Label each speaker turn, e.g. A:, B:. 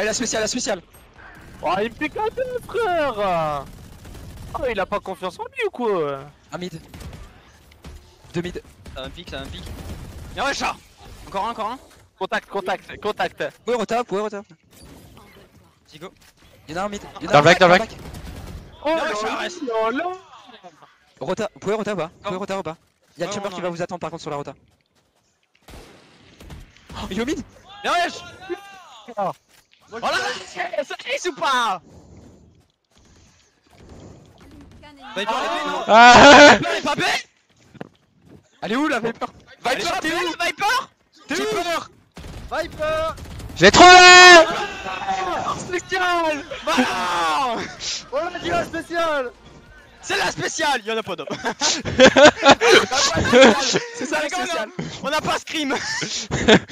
A: Allez, la spéciale, la spéciale.
B: Oh, il me fait cadeau, frère Oh, il a pas confiance en lui ou quoi
A: Un mid. Deux mid.
C: Ça va un pic, ça va un pic. Y'a un chat Encore un, encore un
B: Contact, contact, contact
A: Power rota, power rota.
C: Let's go.
A: Y'en a un mid. Y'en a
D: Dans
A: un
D: le back, dans le back.
B: Oh,
C: Non, ça reste.
B: oh, là.
A: Rota, rota ou pas? Power
C: Non.
A: rota ou pas? Y'a le
C: Ouais,
A: chamber qui
C: en
A: va
C: a.
A: vous attendre par contre sur la rota. Oh, il est au mid
C: un wesh Oh là là Ça glisse ou pas Viper est non
D: Ah.
C: Viper est pas B
A: Elle est où la Viper Viper, t'es
C: B,
A: où
C: Viper T'es
A: J'ai
C: où
A: peur.
C: Viper
D: Je l'ai trouvé
C: Spécial. Voilà.
B: Oh là, il a spécial
C: C'est la spéciale Y'en a pas d'autre.
A: C'est ça la spéciale.
C: On n'a pas scream